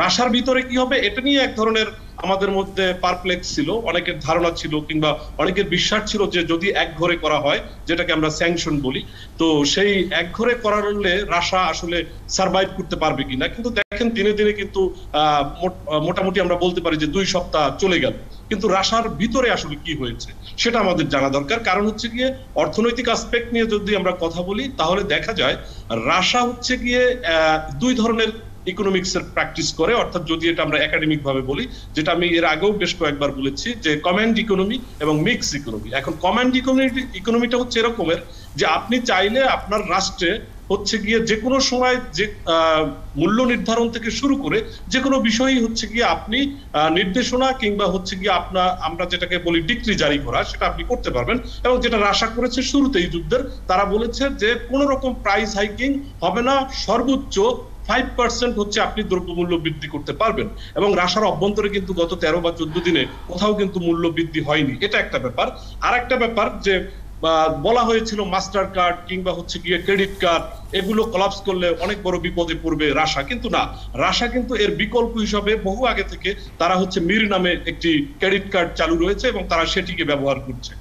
Rusher ভিতরে কি হবে, এটা নিয়ে এক ধরনের আমাদের মধ্যে পারপ্লেক্স ছিল, অনেকের ধারণা ছিল কিংবা অনেকের বিশ্বাস ছিল যে যদি এক ঘরে করা হয়, যেটাকে আমরা স্যাংশন বলি, তো সেই এক ঘরে করালে রাশা আসলে সার্ভাইভ করতে পারবে কিনা। কিন্তু দেখেন দিনে দিনে কিন্তু মোটামুটি আমরা বলতে পারি যে দুই সপ্তাহ চলে গেল। কিন্তু রাশার ভিতরে আসলে কি হয়েছে, সেটা আমাদের জানা দরকার। কারণ হচ্ছে গিয়ে, অর্থনৈতিক আসপেক্ট নিয়ে যদি আমরা কথা বলি, তাহলে দেখা যায় রাশা হচ্ছে গিয়ে দুই ধরনের ইকোনমিক্স এর প্র্যাকটিস করে, অর্থাৎ যদি এটা আমরা একাডেমিক ভাবে বলি, যেটা আমি এর আগেও বেশ কয়েকবার বলেছি, যে কমান্ড ইকোনমি এবং মিক্স ইকোনমি এখন কমান্ড ইকোনমি ইকোনমিটা হচ্ছে এরকমের যে আপনি চাইলে আপনার রাষ্ট্রে হচ্ছে গিয়ে যে কোনো সময় যে মূল্য নির্ধারণ থেকে শুরু করে যে কোনো বিষয়ই হচ্ছে গিয়ে আপনি নির্দেশনা কিংবা হচ্ছে গিয়ে আপনার আমরা যেটাকে বলি ডিক্রি জারি করা, সেটা আপনি করতে পারবেন। এবং যেটা আশা করেছে শুরুতেই যুদ্ধের, তারা বলেছে যে কোন রকম প্রাইস হাইকিং হবে না, সর্বোচ্চ ফাইভ পার্সেন্ট হচ্ছে আপনি দ্রব্যমূল্য বৃদ্ধি করতে পারবেন। এবং রাশার অভ্যন্তরে কিন্তু গত তেরো বা চোদ্দ দিনে কোথাও কিন্তু মূল্য বৃদ্ধি হয়নি। এটা একটা ব্যাপার। আর একটা ব্যাপার যে বলা হয়েছিল মাস্টার কার্ড কিংবা হচ্ছে গিয়ে ক্রেডিট কার্ড, এগুলো কলাপস করলে অনেক বড় বিপদে পড়বে রাশা। কিন্তু না, রাশা কিন্তু এর বিকল্প হিসাবে বহু আগে থেকে তারা হচ্ছে মির নামে একটি ক্রেডিট কার্ড চালু রয়েছে এবং তারা সেটিকে ব্যবহার করছে।